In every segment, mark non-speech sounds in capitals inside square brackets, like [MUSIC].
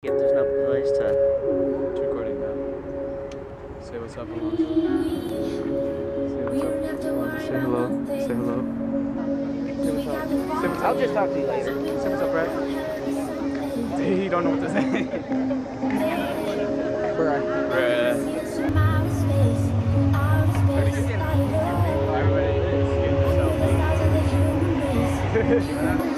If there's no place to. It's recording now. Say what's up, Alonso. Say, say hello. Say hello. Say what's up. I'll just talk to you later. Say what's up, Brad. Dude, you don't know what to say. Bruh. Bruh. [LAUGHS] [LAUGHS]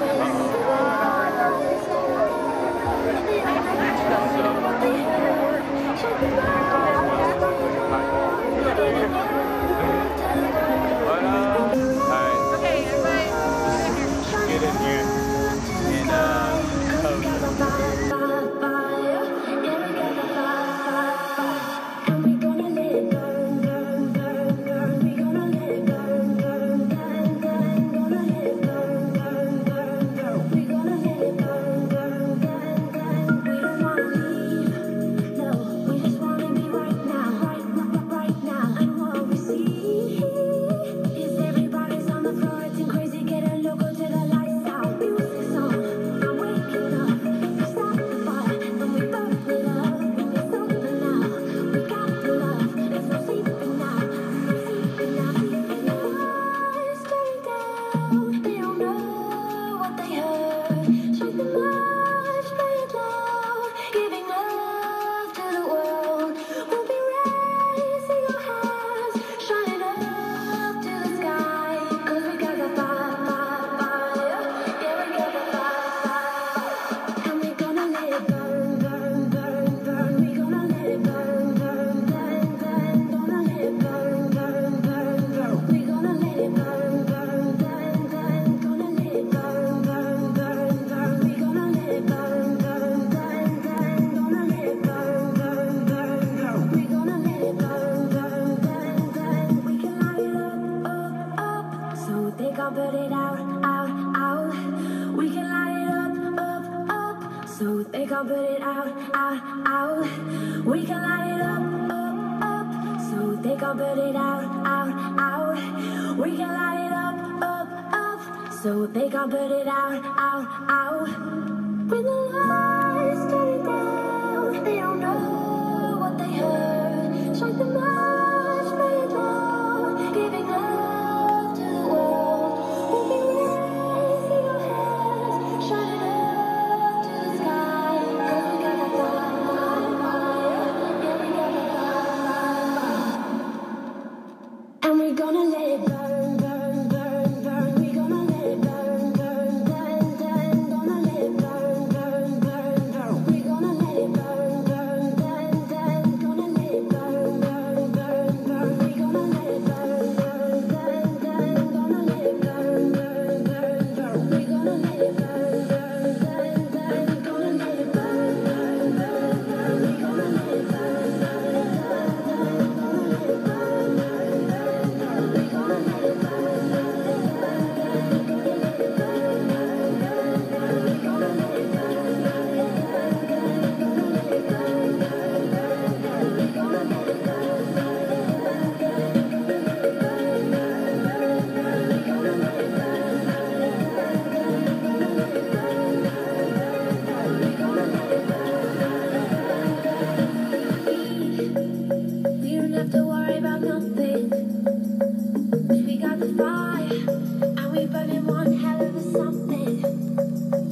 [LAUGHS] Everybody. It gon' put it out, out, out. We can light it up, up, up. So they gon' put it out, out, out. We can light it up, up, up. So they gon' put it out, out, out. When the gonna let it goodbye. And we're burning one hell of a something.